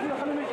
خلينا